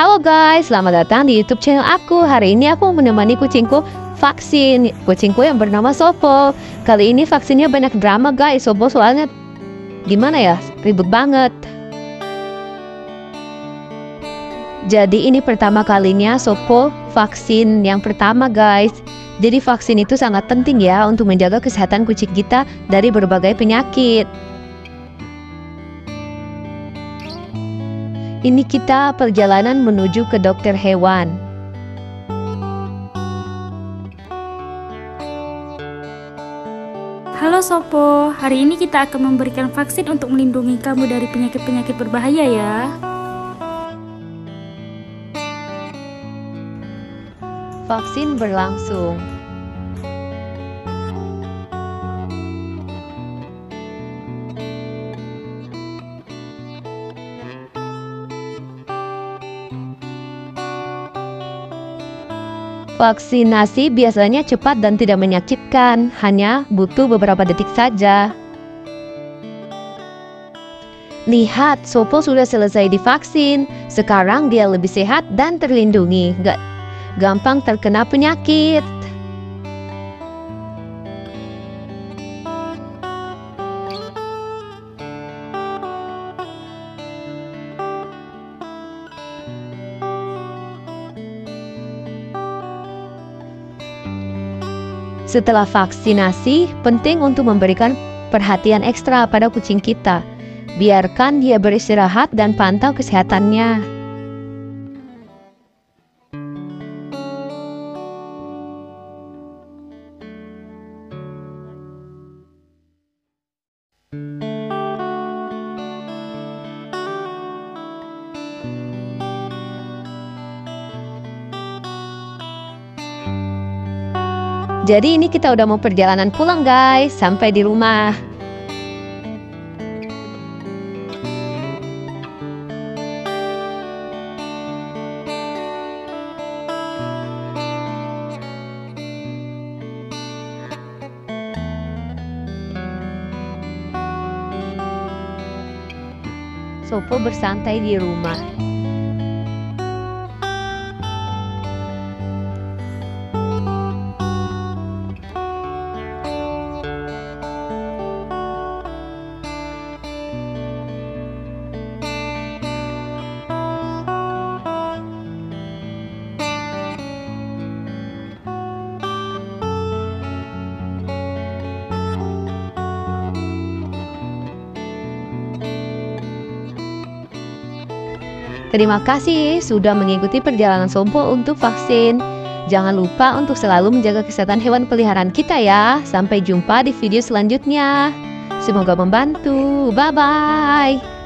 Halo guys, selamat datang di YouTube channel aku. Hari ini aku menemani kucingku vaksin. Kucingku yang bernama Sopo. Kali ini vaksinnya banyak drama guys. Sopo soalnya gimana ya? Ribet banget. Jadi ini pertama kalinya Sopo vaksin yang pertama guys. Jadi vaksin itu sangat penting ya untuk menjaga kesehatan kucing kita dari berbagai penyakit. Ini kita perjalanan menuju ke dokter hewan. Halo Sopo, hari ini kita akan memberikan vaksin untuk melindungi kamu dari penyakit-penyakit berbahaya ya. Vaksin berlangsung. Vaksinasi biasanya cepat dan tidak menyakitkan, hanya butuh beberapa detik saja. Lihat, Sopo sudah selesai divaksin. Sekarang dia lebih sehat dan terlindungi. Gak gampang terkena penyakit. Setelah vaksinasi, penting untuk memberikan perhatian ekstra pada kucing kita. Biarkan dia beristirahat dan pantau kesehatannya. Jadi ini kita udah mau perjalanan pulang guys, sampai di rumah. Sopo bersantai di rumah. Terima kasih sudah mengikuti perjalanan Sompo untuk vaksin. Jangan lupa untuk selalu menjaga kesehatan hewan peliharaan kita ya. Sampai jumpa di video selanjutnya. Semoga membantu. Bye bye.